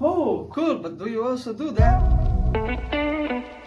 Oh, cool, but do you also do that?